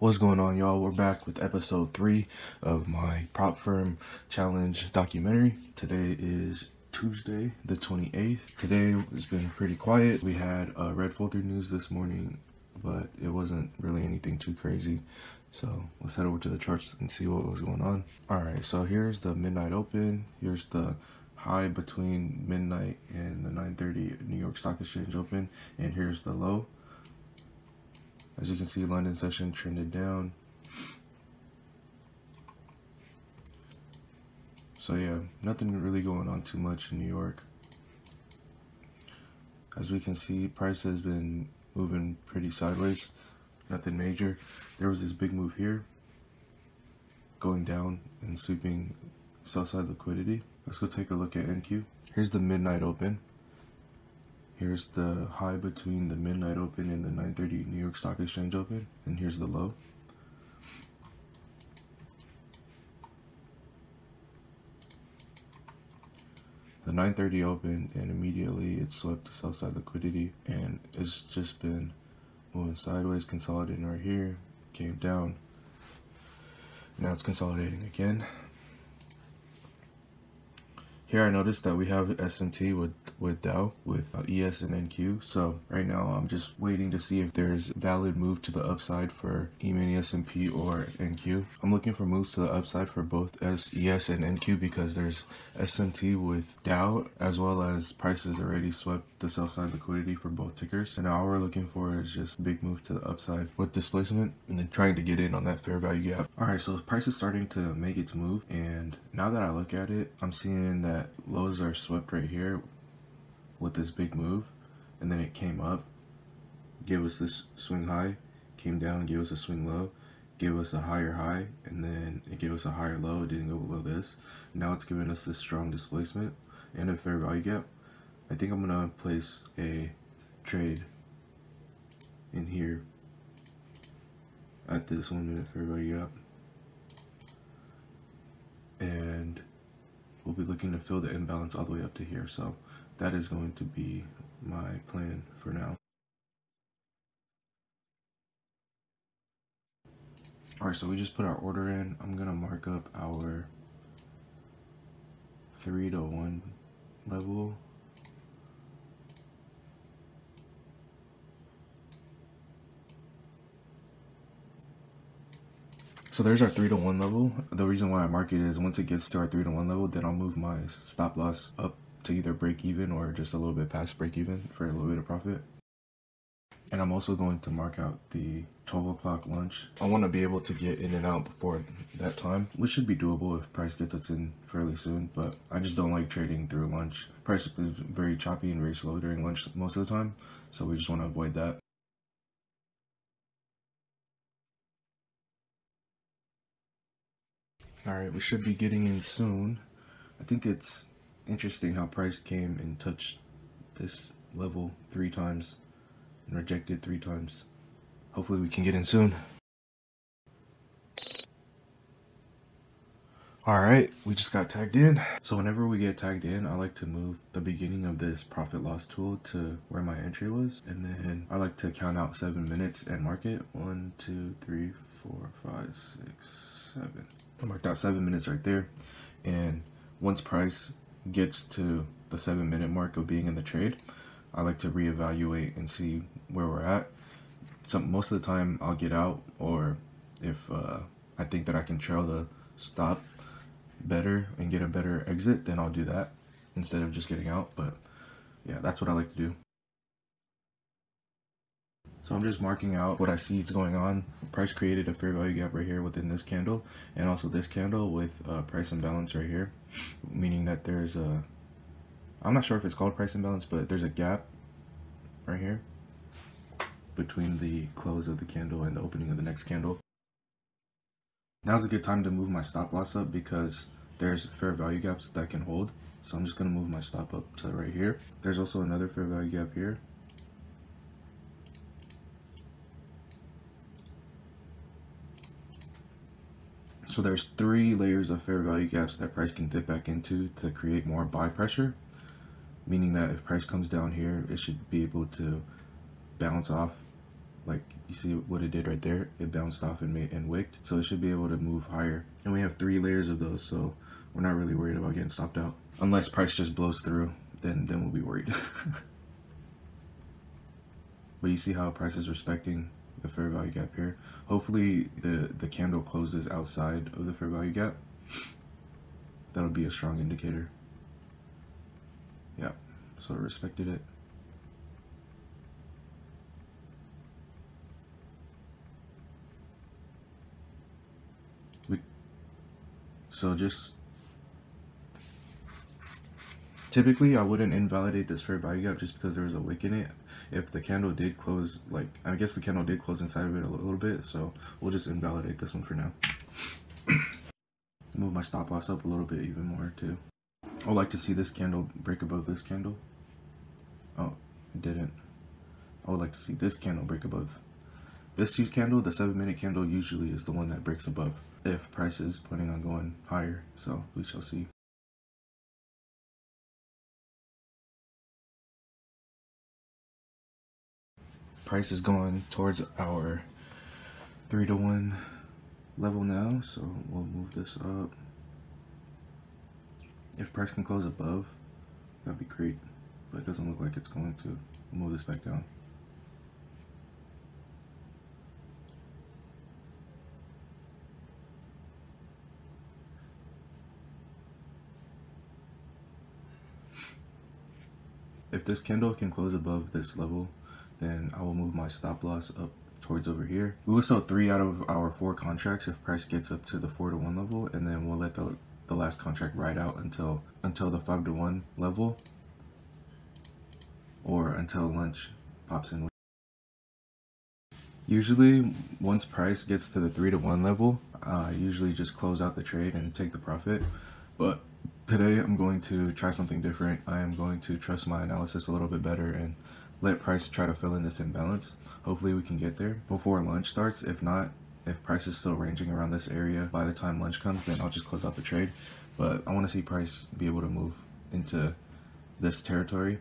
What's going on, y'all? We're back with episode three of my prop firm challenge documentary. Today is Tuesday, the 28th. Today has been pretty quiet. We had uh, Red Folder news this morning, but it wasn't really anything too crazy. So let's head over to the charts and see what was going on. All right, so here's the midnight open. Here's the high between midnight and the 9:30 New York Stock Exchange open, and here's the low. As you can see, London session trended down. So yeah, nothing really going on too much in New York. As we can see, price has been moving pretty sideways. Nothing major. There was this big move here, going down and sweeping sell side liquidity. Let's go take a look at NQ. Here's the midnight open. Here's the high between the midnight open and the 9:30 New York Stock Exchange open, and here's the low. The 9:30 open, and immediately it swept the sell side liquidity, and it's just been moving sideways, consolidating right here, came down. Now it's consolidating again. Here I noticed that we have SMT with, with Dow, with uh, ES and NQ. So right now I'm just waiting to see if there's valid move to the upside for E-mini S&P or NQ. I'm looking for moves to the upside for both ES and NQ because there's SMT with Dow as well as prices already swept the sell side liquidity for both tickers. And all we're looking for is just big move to the upside with displacement and then trying to get in on that fair value gap. All right, so price is starting to make its move. And now that I look at it, I'm seeing that that lows are swept right here with this big move and then it came up gave us this swing high came down gave us a swing low gave us a higher high and then it gave us a higher low it didn't go below this. Now it's giving us this strong displacement and a fair value gap. I think I'm gonna place a trade in here at this one minute fair value gap. And we'll be looking to fill the imbalance all the way up to here. So that is going to be my plan for now. Alright, so we just put our order in. I'm to mark up our 3 to 1 level So there's our three to one level. The reason why I mark it is once it gets to our three to one level, then I'll move my stop loss up to either break even or just a little bit past break even for a little bit of profit. And I'm also going to mark out the 12 o'clock lunch. I want to be able to get in and out before that time, which should be doable if price gets us in fairly soon, but I just don't like trading through lunch. Price is very choppy and very slow during lunch most of the time, so we just want to avoid that. Alright, we should be getting in soon. I think it's interesting how price came and touched this level three times and rejected three times. Hopefully we can get in soon. Alright, we just got tagged in. So whenever we get tagged in, I like to move the beginning of this profit loss tool to where my entry was. And then I like to count out seven minutes and mark it. One, two, three, four, five, six, seven. I marked out seven minutes right there. And once price gets to the seven minute mark of being in the trade, I like to reevaluate and see where we're at. Some most of the time I'll get out, or if uh, I think that I can trail the stop better and get a better exit, then I'll do that instead of just getting out. But yeah, that's what I like to do. So I'm just marking out what I see is going on. Price created a fair value gap right here within this candle and also this candle with uh, price imbalance right here, meaning that there's a, I'm not sure if it's called price imbalance, but there's a gap right here between the close of the candle and the opening of the next candle. Now's a good time to move my stop loss up because there's fair value gaps that can hold. So I'm just going to move my stop up to right here. There's also another fair value gap here So there's three layers of fair value gaps that price can dip back into to create more buy pressure, meaning that if price comes down here, it should be able to bounce off like you see what it did right there? It bounced off and made and wicked. So it should be able to move higher. And we have three layers of those so we're not really worried about getting stopped out. Unless price just blows through then then we'll be worried. But you see how price is respecting the fair value gap here. Hopefully the the candle closes outside of the fair value gap. That'll be a strong indicator. Yeah so I respected it. We so just typically I wouldn't invalidate this fair value gap just because there was a wick in it. If the candle did close like I guess the candle did close inside of it a little bit so we'll just invalidate this one for now. Move my stop loss up a little bit even more too. I would like to see this candle break above this candle? Oh it didn't. I would like to see this candle break above. This huge candle the seven minute candle usually is the one that breaks above if price is planning on going higher so we shall see price is going towards our three to one level now so we'll move this up. If price can close above that'd be great but it doesn't look like it's going to. Move this back down. If this candle can close above this level then I will move my stop loss up towards over here. We will sell three out of our four contracts if price gets up to the four to one level, and then we'll let the the last contract ride out until until the five to one level, or until lunch pops in. Usually, once price gets to the three to one level, I usually just close out the trade and take the profit. But today, I'm going to try something different. I am going to trust my analysis a little bit better and let price try to fill in this imbalance. Hopefully we can get there before lunch starts. If not, if price is still ranging around this area by the time lunch comes, then I'll just close out the trade. But I want to see price be able to move into this territory.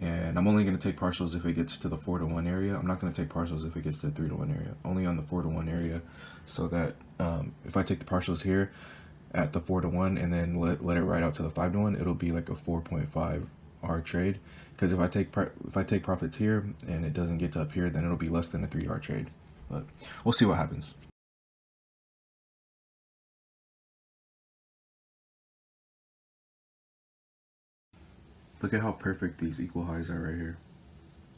And I'm only going to take partials if it gets to the 4 to 1 area. I'm not going to take partials if it gets to the 3 to 1 area. Only on the 4 to 1 area. So that um, if I take the partials here at the 4 to 1 and then let, let it ride out to the 5 to 1, it'll be like a 4.5 R trade. Because if I take if I take profits here and it doesn't get to up here then it'll be less than a 3 R trade. But we'll see what happens. Look at how perfect these equal highs are right here.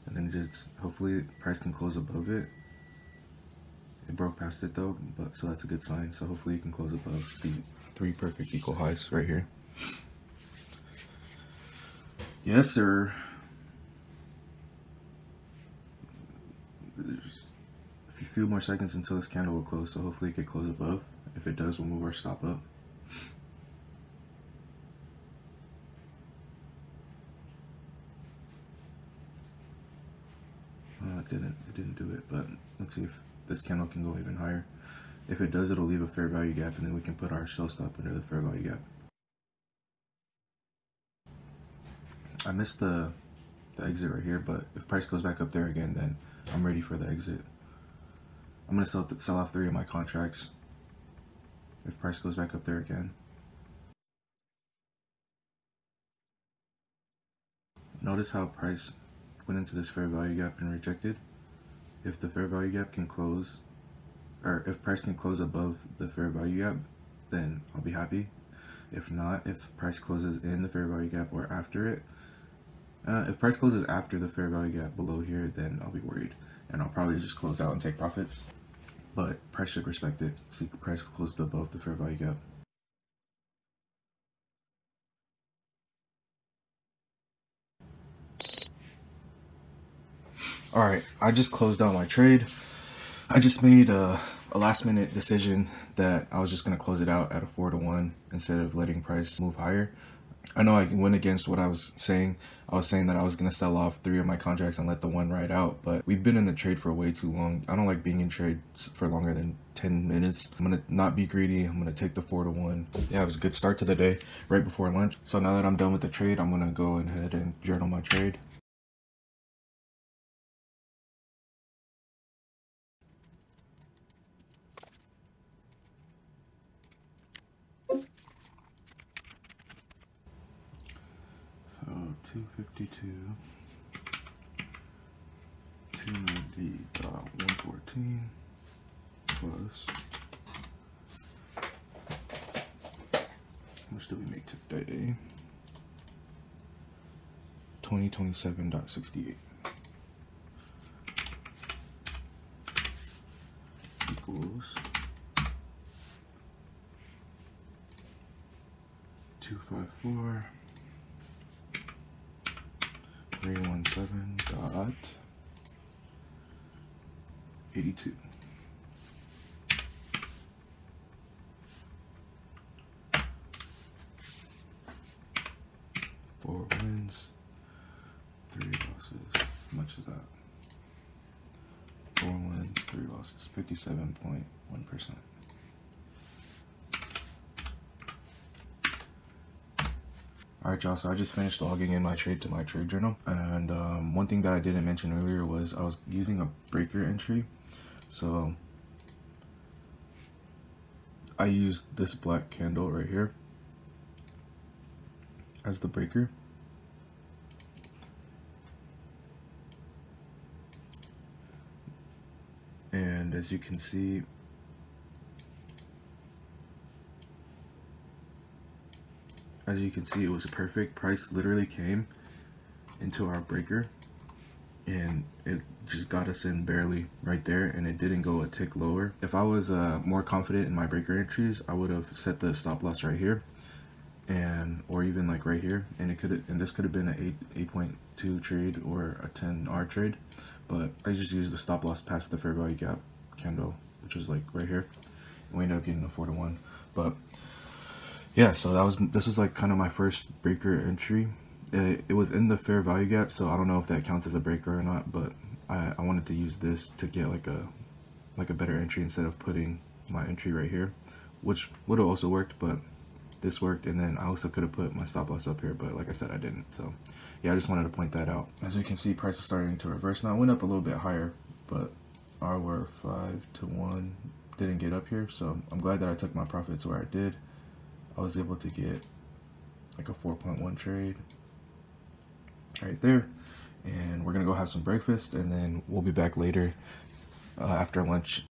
And then just hopefully price can close above it. It broke past it though but so that's a good sign. So hopefully you can close above these three perfect equal highs right here Yes, sir. There's a few more seconds until this candle will close, so hopefully it can close above. If it does, we'll move our stop up. Uh, it didn't. It didn't do it, but let's see if this candle can go even higher. If it does, it'll leave a fair value gap, and then we can put our sell stop under the fair value gap. I missed the the exit right here, but if price goes back up there again, then I'm ready for the exit. I'm gonna sell sell off three of my contracts. If price goes back up there again. Notice how price went into this fair value gap and rejected. If the fair value gap can close, or if price can close above the fair value gap, then I'll be happy. If not, if price closes in the fair value gap or after it, uh, if price closes after the fair value gap below here, then I'll be worried. And I'll probably just close out and take profits. But price should respect it. See, price closed above the fair value gap. Alright, I just closed out my trade. I just made a, a last minute decision that I was just going to close it out at a 4 to 1 instead of letting price move higher. I know I went against what I was saying. I was saying that I was going to sell off three of my contracts and let the one ride out, but we've been in the trade for way too long. I don't like being in trade for longer than 10 minutes. I'm going to not be greedy. I'm going to take the four to one. Yeah, it was a good start to the day right before lunch. So now that I'm done with the trade, I'm going to go ahead and journal my trade. 290.114 uh, plus. How much do we make today? 2027.68 equals 254 317 dot 82 four wins three losses how much is that. Four wins three losses 57.1 Alright y'all, so I just finished logging in my trade to my trade journal and um, one thing that I didn't mention earlier was I was using a breaker entry. So I used this black candle right here as the breaker. And as you can see as you can see it was perfect price. Literally came into our breaker and it just got us in barely right there and it didn't go a tick lower. If I was uh, more confident in my breaker entries I would have set the stop loss right here and or even like right here and it could and this could have been an 8 8.2 trade or a 10r trade but I just used the stop loss past the fair value gap candle which was like right here. And we ended up getting a 4 to 1 but yeah, so that was this was like kind of my first breaker entry. It, it, was in the fair value gap, so I don't know if that counts as a breaker or not. But I, I wanted to use this to get like a like a better entry instead of putting my entry right here, which would have also worked, but this worked. And then I also could have put my stop loss up here, but like I said, I didn't. So yeah, I just wanted to point that out. As you can see, price is starting to reverse now. It went up a little bit higher, but our were five to one didn't get up here. So I'm glad that I took my profits where I did. I was able to get like a 4.1 trade right there. And we're gonna go have some breakfast and then we'll be back later uh, after lunch